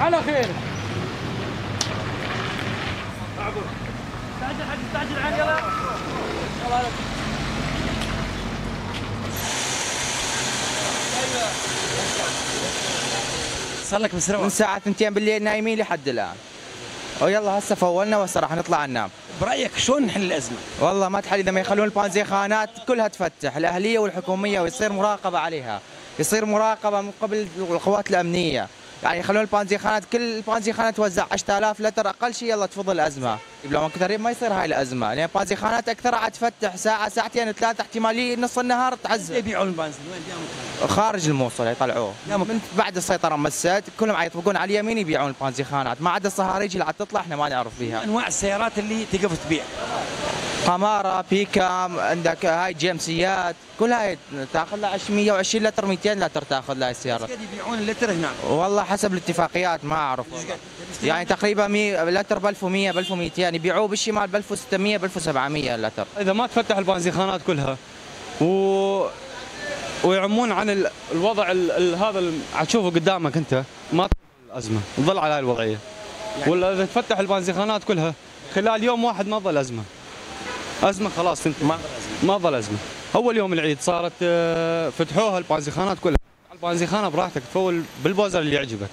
على خير. استعجل حق استعجل عن يلا صار لك بسرعة. من الساعة 2 بالليل نايمين لحد الآن. ويلا هسه فولنا وهسه راح نطلع ننام. برأيك شلون نحل الأزمة؟ والله ما تحل إذا ما يخلون البانزيخانات كلها تفتح الأهلية والحكومية ويصير مراقبة عليها. يصير مراقبة من قبل القوات الأمنية. يعني يخلون البانزيخانات كل البانزيخانات توزع 10000 لتر أقل شيء يلا تفضل الازمه لو كثر ما يصير هاي الأزمة. لأن البانزيخانات أكثر عاد تفتح ساعة ساعتين ثلاثة احتمالية نص النهار تعزل يبيعون البنزين؟ وين؟ خارج الموصل يطلعوه. من بعد السيطرة مست كلهم عاد يطبقون على اليمين يبيعون البانزيخانات. ما عدا الصهاريج اللي عاد تطلع إحنا ما نعرف فيها أنواع السيارات اللي تقف تبيع. قمارة بيكام عندك هاي جيمسيات كل هاي تاخذ لها 120 لتر 200 لتر تاخذ لها السيارة. قد يبيعون اللتر هناك. والله حسب الاتفاقيات ما أعرف يعني تقريبا 100 لتر ب 1100 ب 1200 يعني يبيعوه بالشمال ب 1600 ب 1700 لتر. إذا ما تفتح البنزيخانات كلها و ويعمون عن ال- الوضع ال... ال... هذا ال... عاد تشوفه قدامك أنت ما الأزمة. تظل على هاي الوضعية. ولا إذا تفتح البنزيخانات كلها خلال يوم واحد ما ظل أزمة. أزمة خلاص تنتهي ما ما ظل أزمة. أول يوم العيد صارت آه، فتحوها البنزيخانات كلها. البنزيخانه براحتك تفول بالبوزر اللي يعجبك.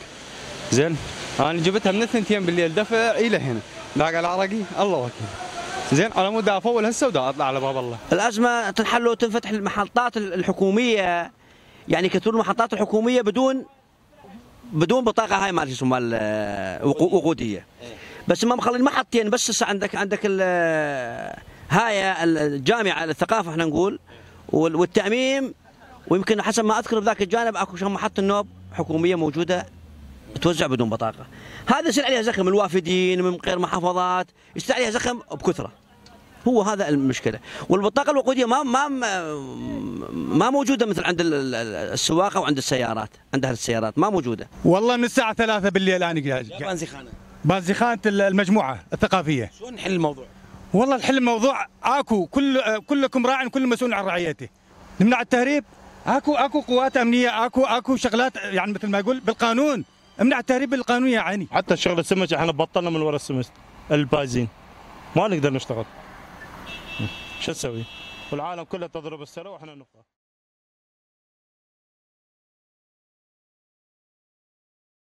زين؟ أنا جبتها من الثنتين بالليل دفع إلى هنا. لاقى العرقي الله وكيل. زين؟ على مود أفول هسه ودا أطلع على باب الله. الأزمة تنحل وتنفتح المحطات الحكومية. يعني كثير المحطات الحكومية بدون بدون بطاقة هاي مال شو اسمه مال آه، وقو- وقودية. بس ما مخلين محطتين بس هسه عندك عندك هاي الجامعة الثقافة إحنا نقول وال- والتأميم ويمكن حسب ما أذكر بذاك الجانب أكو محطة النوب حكومية موجودة توزع بدون بطاقة. هذا يصير عليها زخم الوافدين من غير محافظات يصير عليها زخم بكثرة. هو هذا المشكلة. والبطاقة الوقودية ما ما ما موجودة مثل عند ال- ال- السواقة وعند السيارات عند أهل السيارات ما موجودة. والله من الساعة ثلاثة بالليل أنا قاعد لا بنزيخانه بازخانة المجموعة الثقافية. شلون نحل الموضوع؟ والله الحل الموضوع اكو كل كلكم راع كل مسؤول عن رعيته. نمنع التهريب؟ اكو اكو قوات امنية اكو اكو شغلات يعني مثل ما يقول بالقانون. امنع التهريب بالقانون يا عيني. حتى الشغل السمك إحنا بطلنا من ورا السمك البايزين ما نقدر نشتغل. شو نسوي؟ والعالم كله تضرب السره وإحنا نبقى